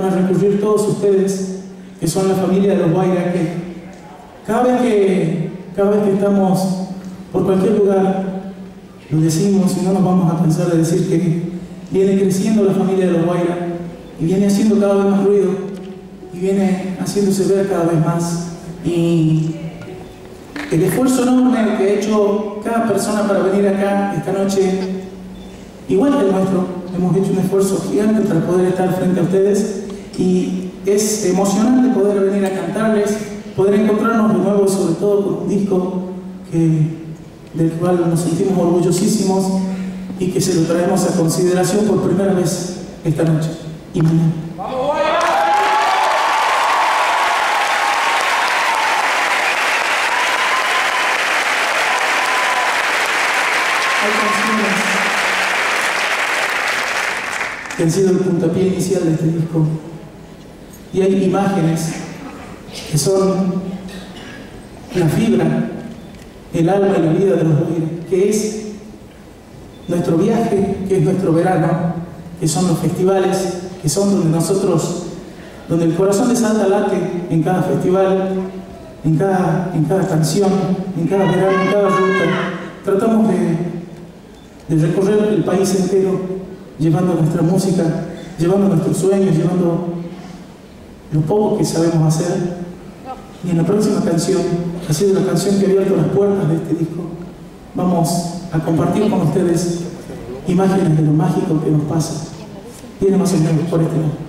van a recurrir todos ustedes, que son la familia de los Guaira, que cada vez que, cada vez que estamos por cualquier lugar, lo decimos y no nos vamos a cansar de decir que viene creciendo la familia de los Guaira y viene haciendo cada vez más ruido y viene haciéndose ver cada vez más. Y el esfuerzo enorme que ha hecho cada persona para venir acá esta noche, igual que el nuestro, hemos hecho un esfuerzo gigante para poder estar frente a ustedes y es emocionante poder venir a cantarles, poder encontrarnos de nuevo, sobre todo con un disco del cual nos sentimos orgullosísimos y que se lo traemos a consideración por primera vez esta noche y mañana. que han sido el puntapié inicial de este disco. Y hay imágenes que son la fibra, el alma y la vida de los Guaira, que es nuestro viaje, que es nuestro verano, que son los festivales, que son donde nosotros, donde el corazón de Santa late en cada festival, en cada, en cada canción, en cada verano, en cada ruta. Tratamos de, de recorrer el país entero llevando nuestra música, llevando nuestros sueños, llevando lo poco que sabemos hacer. Y en la próxima canción, ha sido la canción que ha abierto las puertas de este disco, vamos a compartir con ustedes imágenes de lo mágico que nos pasa. Viene más o menos por este lado.